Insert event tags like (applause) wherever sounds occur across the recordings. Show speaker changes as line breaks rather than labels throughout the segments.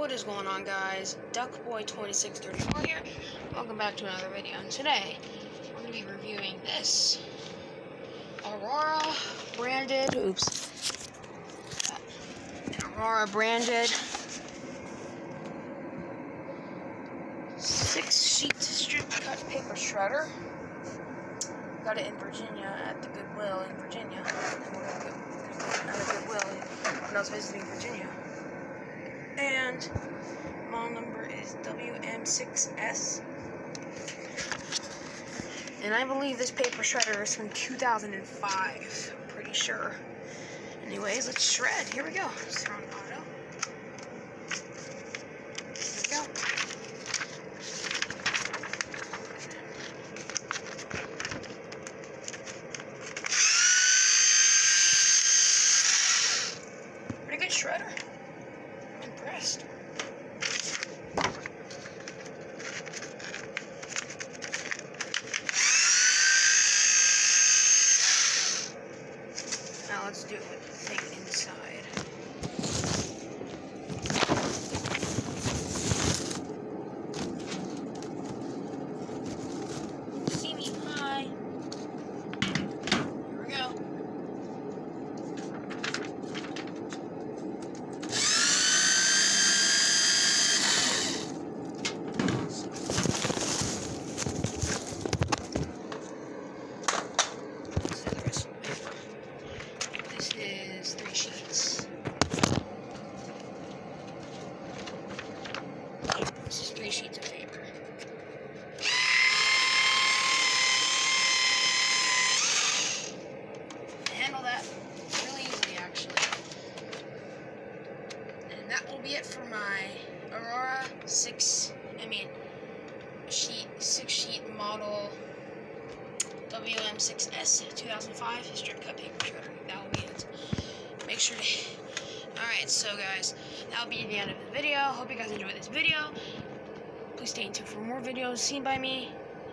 What is going on guys? Duckboy2634 here. Welcome back to another video. And today, I'm going to be reviewing this Aurora branded, oops, Aurora branded six sheet strip cut paper shredder. Got it in Virginia at the Goodwill in Virginia. We're at the Goodwill when I was visiting Virginia. Model number is WM6S. And I believe this paper shredder is from 2005. I'm pretty sure. Anyways, let's shred. Here we go. Just auto. Here we go. Pretty good shredder. I'm impressed. Now let's do it with the thing inside. See me hi. Here we go. Let's do the rest of the paper. This is three sheets. This is three sheets of paper. Handle that really easily, actually. And that will be it for my Aurora 6, I mean, sheet, 6 sheet model WM6S 2005 strip cut paper shredder. That will be it. Make sure to. (laughs) Alright, so guys, that will be the end of the video. Hope you guys enjoyed this video. Please stay tuned for more videos seen by me.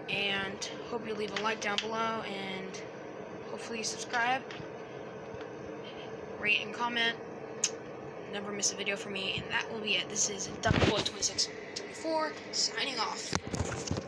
And hope you leave a like down below. And hopefully subscribe, rate, and comment. Never miss a video from me. And that will be it. This is DuckBoy2634 signing off.